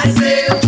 I say.